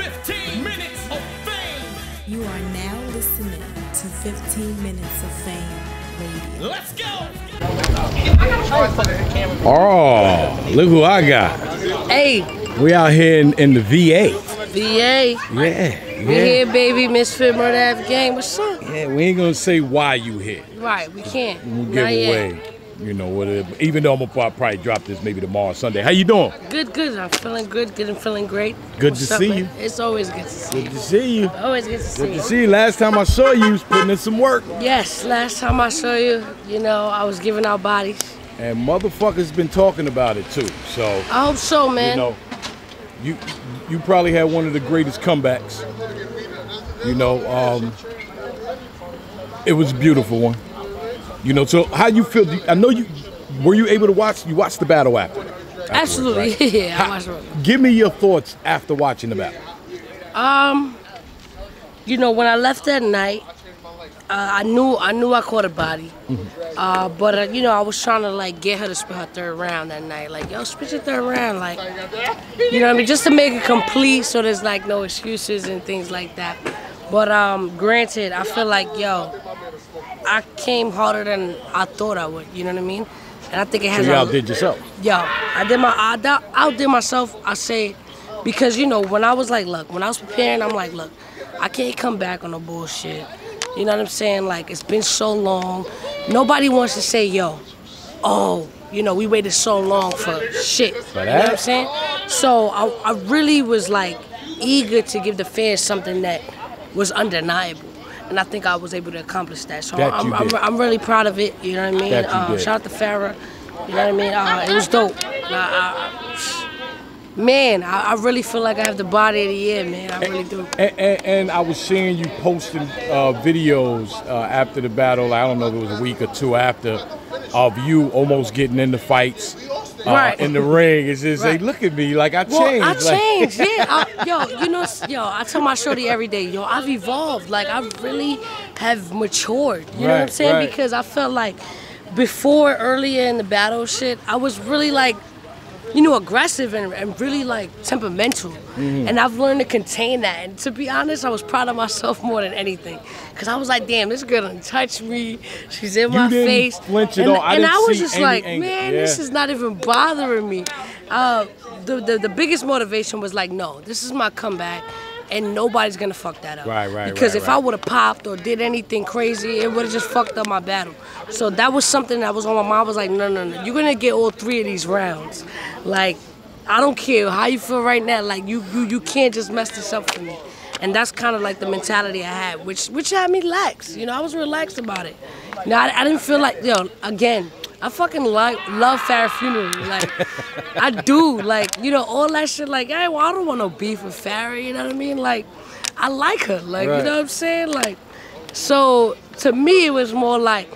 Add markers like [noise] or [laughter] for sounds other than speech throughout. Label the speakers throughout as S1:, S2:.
S1: 15 minutes of fame.
S2: You are now listening to 15 Minutes of Fame Radio.
S1: Let's go.
S3: Oh, look who I got.
S4: Hey,
S3: We out here in, in the VA.
S4: VA,
S3: Yeah,
S4: we
S3: yeah.
S4: here, baby. Misfit Murder Ave Gang. What's up?
S3: Yeah, we ain't gonna say why you here.
S4: Right, we can't.
S3: We'll give
S4: Not yet.
S3: You know what? Even though I'm gonna prob- probably drop this maybe tomorrow, Sunday. How you doing?
S4: Good, good. I'm feeling good. Good and feeling great.
S3: Good
S4: What's
S3: to
S4: up,
S3: see
S4: man?
S3: you.
S4: It's always good to see
S3: Good
S4: you.
S3: to see you.
S4: Always good to see
S3: Good
S4: you.
S3: to see you. Last time I saw you, you was putting in some work,
S4: Yes, last time I saw you, you know, I was giving out bodies.
S3: and motherfuckers been talking about it too. So
S4: I hope so, man.
S3: you know, you you probably had one of the greatest comebacks. You know, um, it was a beautiful one. You know, so how you feel? I know you were you able to watch? You watched the battle after?
S4: Absolutely.
S3: right? [laughs]
S4: yeah, I watched it.
S3: Give me your thoughts after watching the battle.
S4: Um, you know, when I left that night, uh, I knew I knew I caught a body, uh, but uh, you know I was trying to like get her to spit her third round that night. Like, yo, spit your third round, like, you know what I mean, just to make it complete, so there's like no excuses and things like that. But um, granted, I feel like yo, I came harder than I thought I would. You know what I mean? And I think it
S3: So
S4: has.
S3: you outdid yourself.
S4: Yo, I did my I outdid myself. I say because you know when I was like, look, when I was preparing, I'm like, look, I can't come back on the bullshit. You know what I'm saying? Like it's been so long. Nobody wants to say, yo, oh, you know, we waited so long for shit.
S3: For
S4: You know what I'm saying? So I, I really was like eager to give the fans something that was undeniable. And I think I was able to accomplish that. So
S3: That
S4: I'm, I'm. I'm really proud of it. You know what I mean? Uh, shout out to Phara. You know what I mean? Uh, it was dope. I- I- man, I, I really feel like I have the body of the year, man. I really do.
S3: And, and, and I was seeing you posting uh, videos uh, after the battle. I don't know if it was a week or two after of you almost getting into fights uh,
S4: Right.
S3: in the ring. It's just
S4: Right.
S3: look at me, like I
S4: Well,
S3: changed.
S4: I
S3: like-
S4: changed, yeah. [laughs] I, yo, you know, yo, I tell my shorty every day, yo, I've evolved. Like, I really have matured. You know what I'm saying?
S3: right.
S4: Because I felt like before, earlier in the battle shit, I was really like, you know, aggressive and, and really like temperamental.
S3: Mm-hmm.
S4: And I've learned to contain that. And to be honest, I was proud of myself more than anything. Because I was like, damn, this girl done touched me. She's in
S3: You
S4: my
S3: didn't
S4: face.
S3: flinch at
S4: and
S3: all. I
S4: and
S3: didn't
S4: I was just like,
S3: anger.
S4: man,
S3: Yeah.
S4: this is not even bothering me. Uh, the, the the biggest motivation was like, no, this is my comeback, and nobody's gonna fuck that up.
S3: Right, right,
S4: Because
S3: right,
S4: if I would have popped or did anything crazy, it would have just fucked up my battle. So that was something that was on my mind. I was like, no, no, no, you're gonna get all three of these rounds. Like, I don't care how you feel right now. Like, you you you can't just mess this up for me. And that's kind of like the mentality I had, which which had me lax. You know, I was relaxed about it. You know, I, I didn't feel like, yo, again, I fucking like love Phara Funeral. Like, I do. Like, you know, all that shit. Like, hey, well, I don't want no beef with Phara. You know what I mean? Like, I like her. Like,
S3: Right.
S4: you know what I'm saying? Like, so to me, it was more like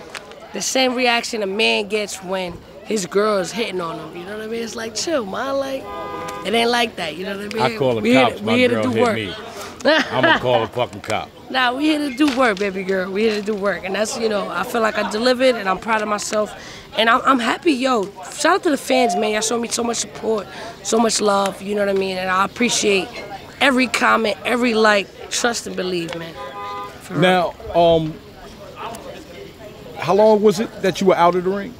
S4: the same reaction a man gets when his girl is hitting on him. You know what I mean? It's like, chill, man. Like, it ain't like that. You know what I mean?
S3: I call the
S4: We
S3: cops. My girl hit
S4: work.
S3: me. [laughs] I'm gonna call a fucking cop.
S4: Nah, we here to do work, baby girl. We here to do work, and that's you know I feel like I delivered, and I'm proud of myself, and I'm, I'm happy. Yo, shout out to the fans, man. Y'all showed me so much support, so much love. You know what I mean? And I appreciate every comment, every like. Trust and believe, man.
S3: Now, um, how long was it that you were out of the ring?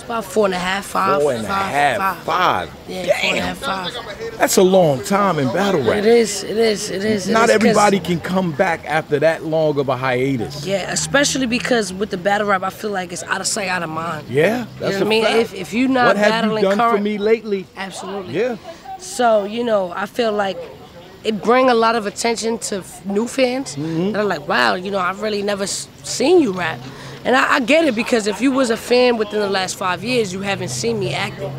S4: It's about four and a half, five,
S3: Four and a
S4: five,
S3: half,
S4: five.
S3: five.
S4: Yeah,
S3: Damn.
S4: four and a half, five.
S3: That's a long time in battle rap.
S4: It is, it is, it is. it
S3: Not
S4: is,
S3: everybody can come back after that long of a hiatus.
S4: Yeah, especially because with the battle rap, I feel like it's out of sight, out of mind.
S3: Yeah, that's
S4: what I
S3: a
S4: mean? If- if you not
S3: what have you done for me lately?
S4: Absolutely.
S3: Yeah,
S4: So, you know, I feel like it bring a lot of attention to f- new fans.
S3: Mm-hmm.
S4: And I'm like, wow, you know, I've really never s- seen you rap. And I, I get it because if you was a fan within the last five years, you haven't seen me acting.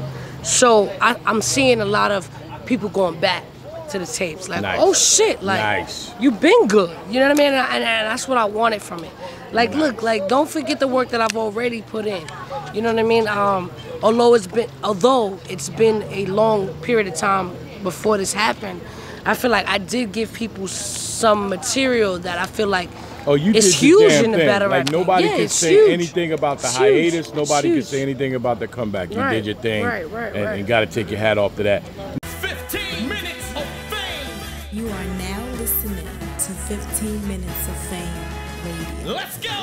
S4: So I, I'm seeing a lot of people going back to the tapes. Like,
S3: Nice.
S4: oh shit, like
S3: Nice.
S4: you been good. You know what I mean? And, and, and that's what I wanted from it. Like, look, like don't forget the work that I've already put in. You know what I mean? Um, although it's been although it's been a long period of time before this happened, I feel like I did give people some material that I feel like
S3: Oh, you
S4: it's
S3: did the
S4: huge
S3: damn
S4: in the
S3: thing.
S4: battle
S3: Like
S4: rap.
S3: nobody
S4: yeah,
S3: can say
S4: huge.
S3: anything about the
S4: It's
S3: hiatus.
S4: It's
S3: Nobody can
S4: huge.
S3: say anything about the comeback. You
S4: Right,
S3: did your thing,
S4: right, right,
S3: and,
S4: right.
S3: and got to take your hat off to that.
S1: 15 minutes of fame.
S2: You are now listening to 15 Minutes of Fame Radio.
S1: Let's go!